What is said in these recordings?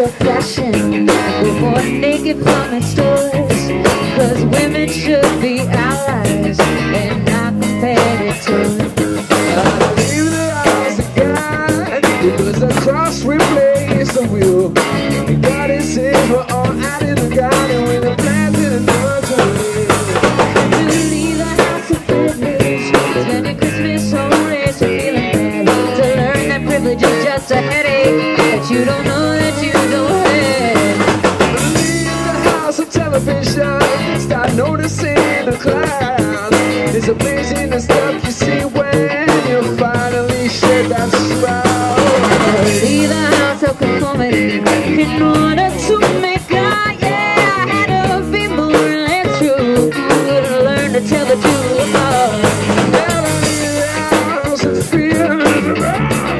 of fashion. We're more naked from its stores Cause women should be allies And not competitors. I believe that I was a guy Because the cross replaced the wheel God is in we're all out in the garden With a plant in the Believe the house of Spending Christmas home race feeling bad To learn that privilege is just a Start noticing the clouds. It's amazing the stuff you see when you finally shed that shroud Leave the house of conformity In order to make God, yeah I had to be more than true. Gonna learn to tell the truth Down in the house of fear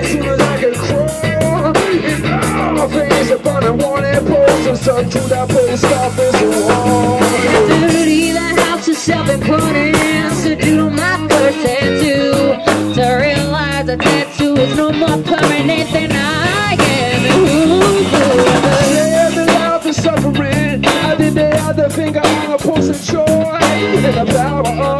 Soon as I can crawl It's all my face upon a wanted poster Stuck to that post office wall is no more permanent than I am life of suffering. I did the other on a post of joy And the power of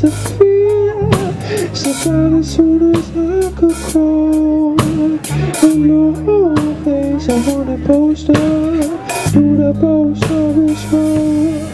house of fear So far as soon as I could crawl I know face I want a poster To the post office wall